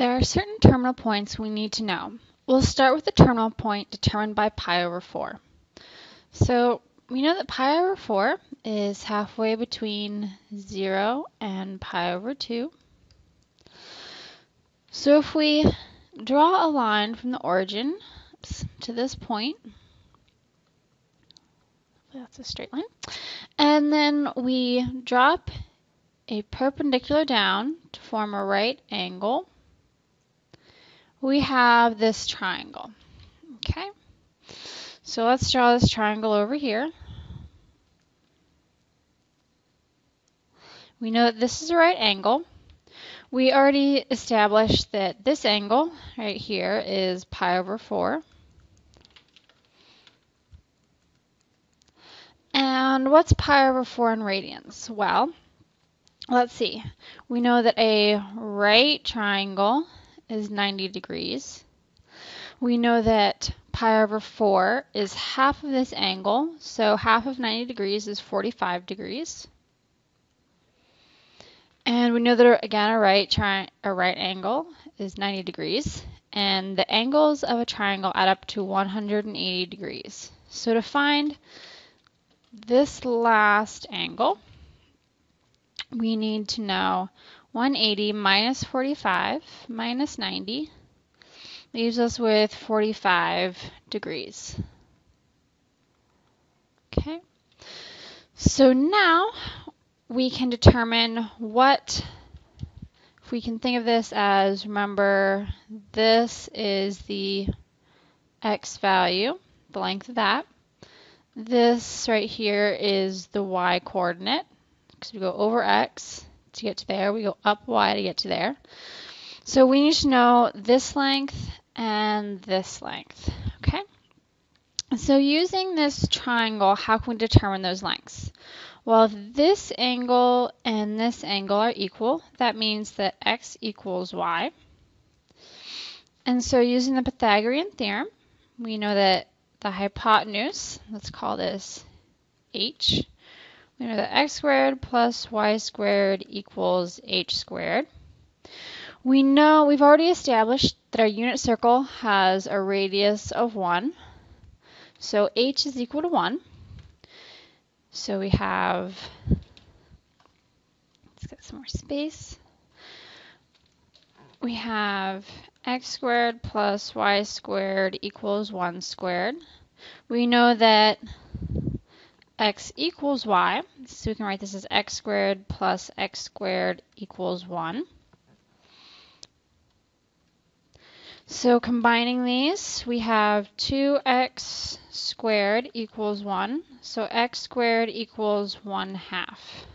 There are certain terminal points we need to know. We'll start with the terminal point determined by pi over 4. So we know that pi over 4 is halfway between 0 and pi over 2. So if we draw a line from the origin to this point, that's a straight line, and then we drop a perpendicular down to form a right angle, we have this triangle. Okay, so let's draw this triangle over here. We know that this is a right angle. We already established that this angle right here is pi over 4. And what's pi over 4 in radians? Well, let's see. We know that a right triangle is 90 degrees. We know that pi over 4 is half of this angle, so half of 90 degrees is 45 degrees. And we know that, again, a right, a right angle is 90 degrees, and the angles of a triangle add up to 180 degrees. So to find this last angle, we need to know 180 minus 45 minus 90 leaves us with 45 degrees. Okay, so now we can determine what, if we can think of this as, remember, this is the x value, the length of that. This right here is the y coordinate, because we go over x to get to there. We go up y to get to there. So we need to know this length and this length, okay? So using this triangle, how can we determine those lengths? Well, if this angle and this angle are equal, that means that x equals y. And so using the Pythagorean theorem, we know that the hypotenuse, let's call this h, we know that x squared plus y squared equals h squared. We know we've already established that our unit circle has a radius of 1. So h is equal to 1. So we have, let's get some more space. We have x squared plus y squared equals 1 squared. We know that x equals y. So we can write this as x squared plus x squared equals 1. So combining these, we have 2x squared equals 1. So x squared equals 1 half.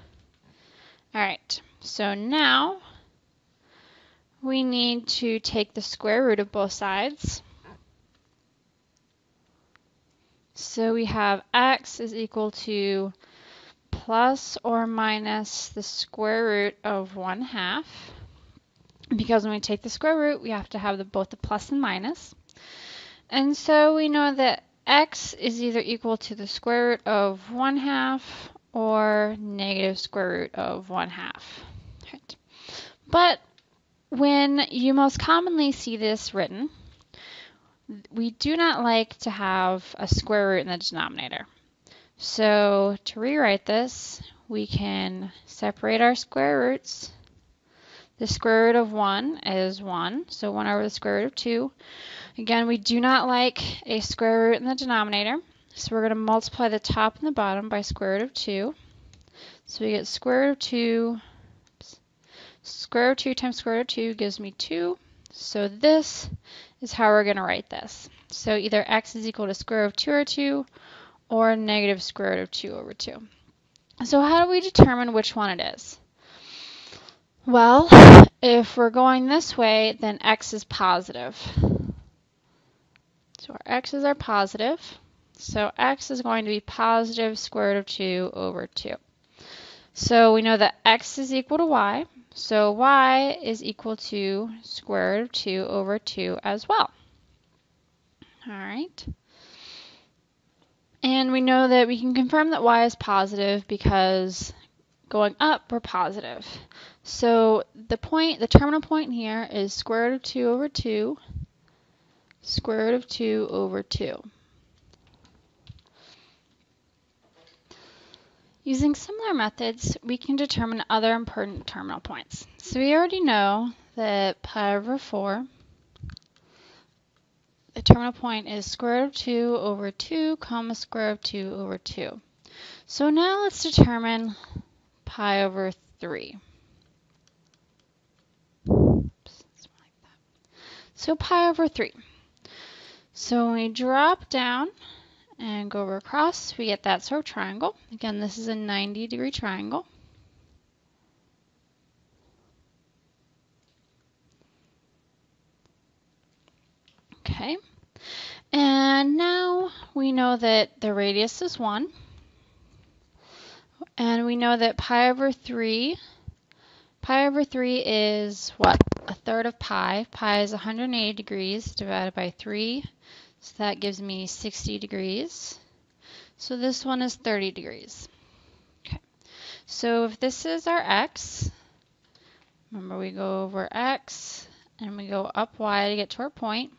All right, so now we need to take the square root of both sides. So we have x is equal to plus or minus the square root of 1 half. Because when we take the square root, we have to have the, both the plus and minus. And so we know that x is either equal to the square root of 1 half or negative square root of 1 half. Right. But when you most commonly see this written, we do not like to have a square root in the denominator. So to rewrite this, we can separate our square roots. The square root of 1 is 1, so 1 over the square root of 2. Again, we do not like a square root in the denominator, so we're going to multiply the top and the bottom by square root of 2. So we get square root of 2, square root of 2 times square root of 2 gives me 2. So this is how we're going to write this. So either x is equal to square root of 2 over 2 or negative square root of 2 over 2. So how do we determine which one it is? Well, if we're going this way, then x is positive. So our x's are positive. So x is going to be positive square root of 2 over 2. So we know that x is equal to y. So y is equal to square root of 2 over 2 as well. All right. And we know that we can confirm that y is positive because going up, we're positive. So the point, the terminal point here is square root of 2 over 2, square root of 2 over 2. Using similar methods, we can determine other important terminal points. So we already know that pi over 4, the terminal point is square root of 2 over 2, comma square root of 2 over 2. So now let's determine pi over 3. So pi over 3. So when we drop down and go over across, we get that sort of triangle. Again, this is a 90 degree triangle. Okay. And now we know that the radius is 1. And we know that pi over 3, pi over 3 is what? A third of pi. Pi is 180 degrees divided by 3. So that gives me 60 degrees. So this one is 30 degrees. Okay. So if this is our x, remember we go over x and we go up y to get to our point.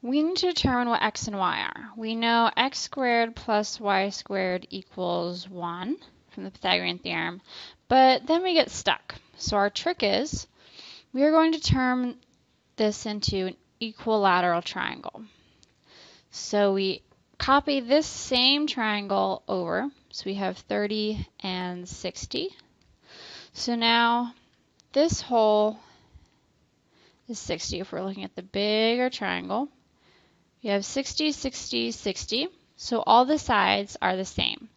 We need to determine what x and y are. We know x squared plus y squared equals 1 from the Pythagorean theorem, but then we get stuck. So our trick is we are going to turn this into an equilateral triangle. So we copy this same triangle over. So we have 30 and 60. So now this whole is 60 if we're looking at the bigger triangle. We have 60, 60, 60. So all the sides are the same.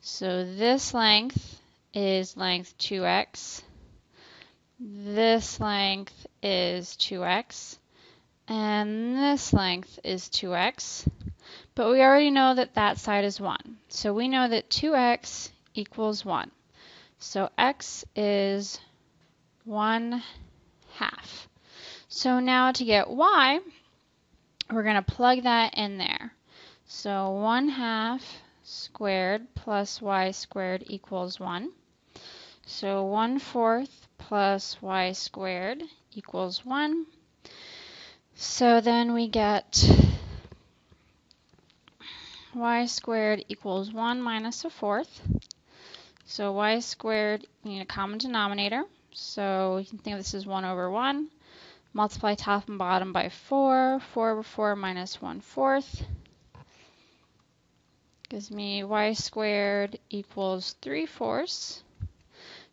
So this length is length 2x. This length is 2x. And this length is 2x. But we already know that that side is 1. So we know that 2x equals 1. So x is 1 half. So now to get y, we're going to plug that in there. So 1 half squared plus y squared equals 1. So 1 fourth plus y squared equals 1. So then we get y squared equals 1 minus a fourth. So y squared, we need a common denominator. So you can think of this as 1 over 1. Multiply top and bottom by 4. 4 over 4 minus 1 fourth. Gives me y squared equals 3 fourths.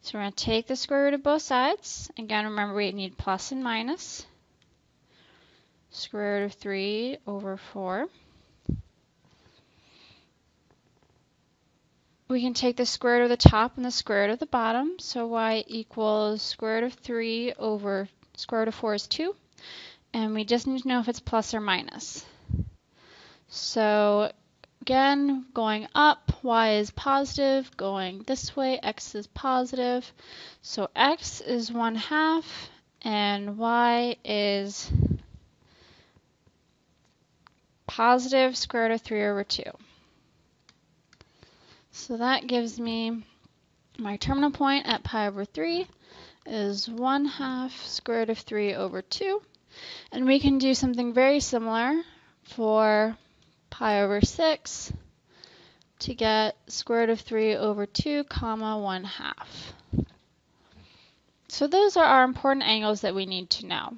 So we're going to take the square root of both sides. Again, remember we need plus and minus. Square root of 3 over 4. We can take the square root of the top and the square root of the bottom. So y equals square root of 3 over square root of 4 is 2. And we just need to know if it's plus or minus. So again, going up, y is positive. Going this way, x is positive. So x is 1 half and y is positive square root of 3 over 2. So that gives me my terminal point at pi over 3 is 1 half square root of 3 over 2. And we can do something very similar for pi over 6 to get square root of 3 over 2 comma 1 half. So those are our important angles that we need to know.